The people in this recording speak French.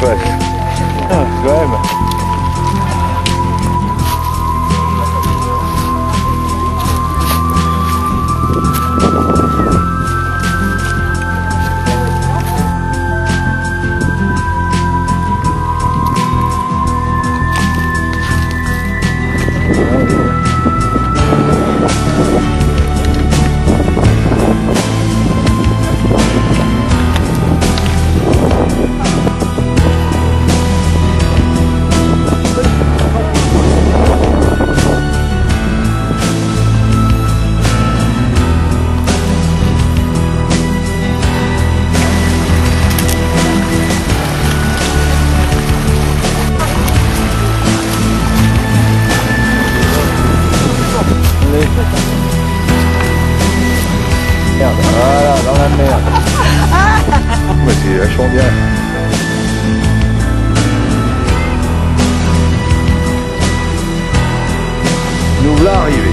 Vai. Ah, vai, mesmo. Merde. Mais c'est vachement bien. Nous voilà arrivés.